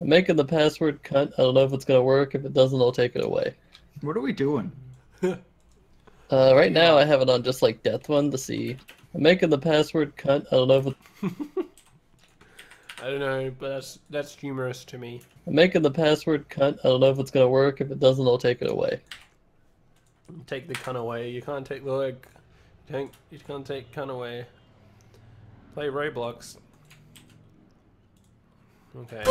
I'm making the password cut. I don't know if it's gonna work. If it doesn't, I'll take it away. What are we doing? Uh, right now I have it on just like death one to see. I'm making the password cut. I don't know if it... I don't know, but that's that's humorous to me. I'm making the password cut. I don't know if it's gonna work. If it doesn't, I'll take it away. Take the cunt away. You can't take the leg. You can't, you can't take cunt away. Play Roblox. Okay.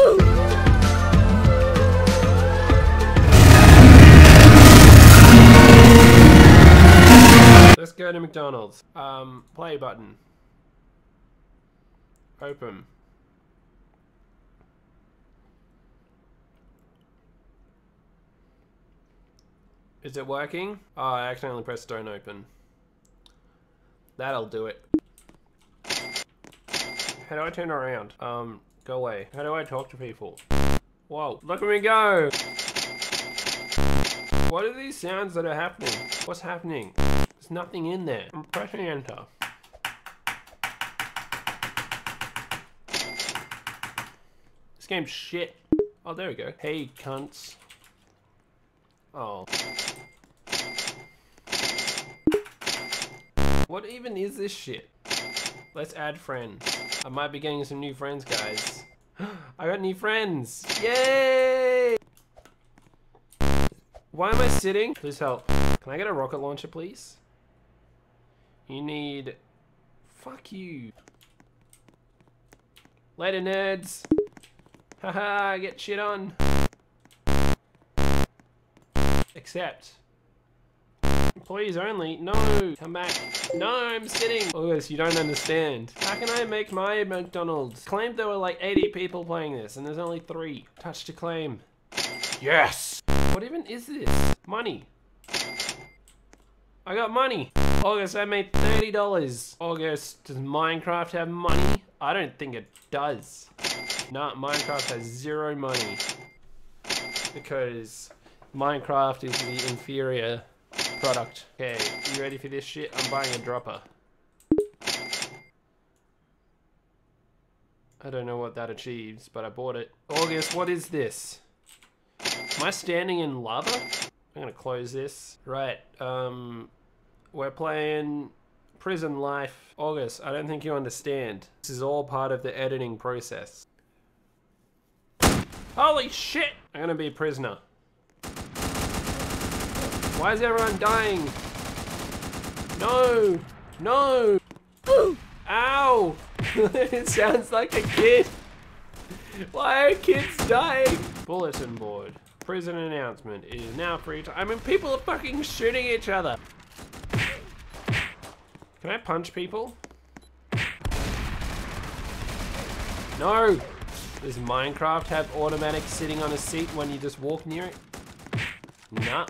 Let's go to McDonald's. Um, play button. Open. Is it working? Oh, I accidentally pressed don't open. That'll do it. How do I turn around? Um, go away. How do I talk to people? Whoa, look at me go! What are these sounds that are happening? What's happening? There's nothing in there. I'm pressing enter. This game's shit. Oh, there we go. Hey, cunts. Oh. What even is this shit? Let's add friends. I might be getting some new friends, guys. I got new friends! Yay! Why am I sitting? Please help. Can I get a rocket launcher, please? You need... Fuck you. Later, nerds. Haha, get shit on. Accept. Employees only? No! Come back. No, I'm sitting! August, you don't understand. How can I make my McDonald's? Claimed there were like 80 people playing this, and there's only 3. Touch to claim. Yes! What even is this? Money. I got money! August, I made $30. August, does Minecraft have money? I don't think it does. Nah, Minecraft has zero money. Because Minecraft is the inferior product. Okay, you ready for this shit? I'm buying a dropper. I don't know what that achieves, but I bought it. August, what is this? Am I standing in lava? I'm gonna close this. Right, um, we're playing Prison Life. August, I don't think you understand. This is all part of the editing process. Holy shit! I'm gonna be a prisoner. Why is everyone dying? No! No! Ow! it sounds like a kid. Why are kids dying? Bulletin board. Prison announcement. It is now free to- I mean, people are fucking shooting each other. Can I punch people? No! Does Minecraft have automatic sitting on a seat when you just walk near it? Nah.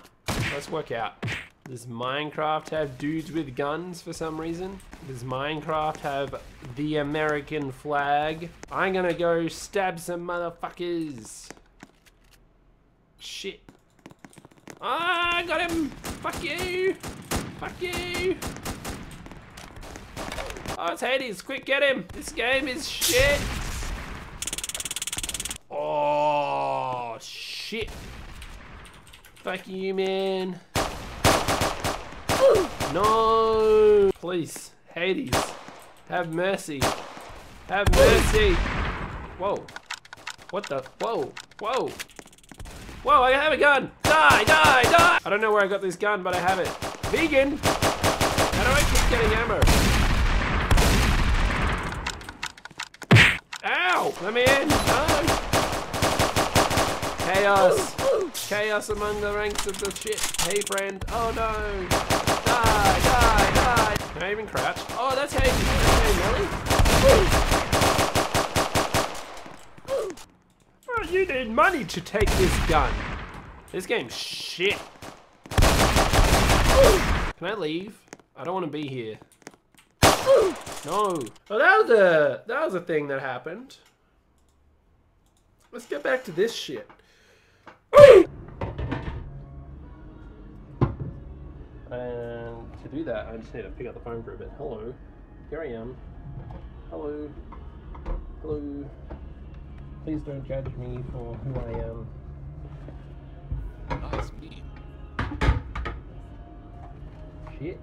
Let's work out. Does Minecraft have dudes with guns for some reason? Does Minecraft have the American flag? I'm gonna go stab some motherfuckers. Shit. Ah, got him! Fuck you! Fuck you! Oh, it's Hades. Quick, get him! This game is shit! Oh, shit. Fuck you, man. No! Please, Hades, have mercy. Have mercy. Whoa. What the? Whoa. Whoa. Whoa, I have a gun. Die, die, die. I don't know where I got this gun, but I have it. Vegan. How do I keep getting ammo? Ow! Let me in. No. Chaos. Chaos among the ranks of the shit. Hey, friend. Oh, no. Die, die, die. Can I even crouch? Oh, that's how you, you melee? Oh, you need money to take this gun. This game's shit. Can I leave? I don't want to be here. No. Oh, that was a that was a thing that happened. Let's get back to this shit. And to do that, I just need to pick up the phone for a bit. Hello. Here I am. Hello. Hello. Please don't judge me for who I am. Oh, it's me. Shit.